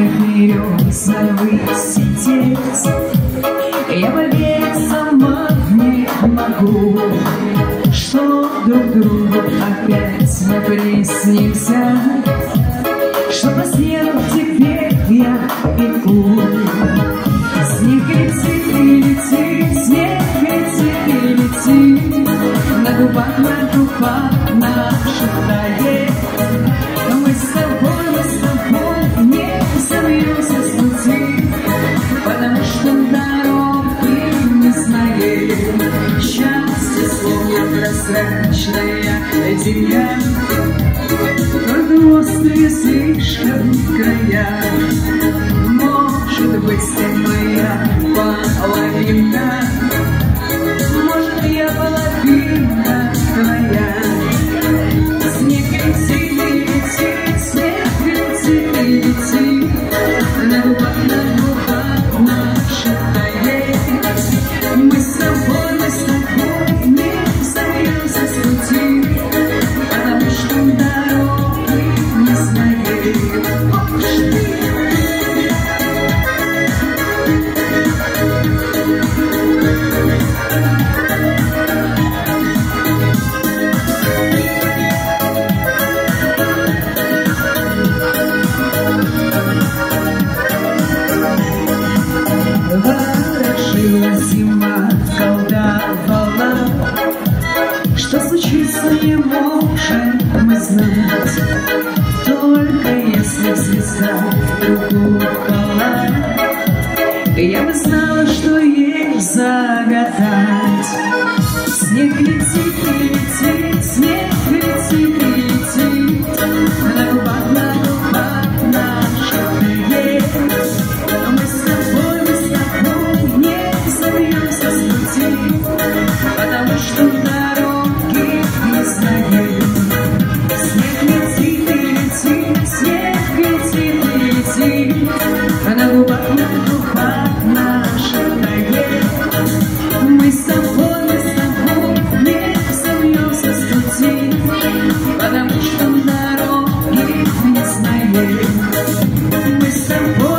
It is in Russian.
моих береза высететь. Я сама не могу, что друг другу опять мы приснимся, что по снегу теперь я бегу. Снег летит и летит, снег летит и летит, на губах, на губах наших тает. Потому что дороги не знаем. Счастье словно прозрачная земля, только слишком края. Может быть, ты моя должен мы знать, Только если звезда вдруг упала, Я бы знала, что ей загадать. Снег летит летит, снег летит летит, На губах, на губах наших лет. А мы с тобой, мы с тобой не собьемся с пути, Потому что simple.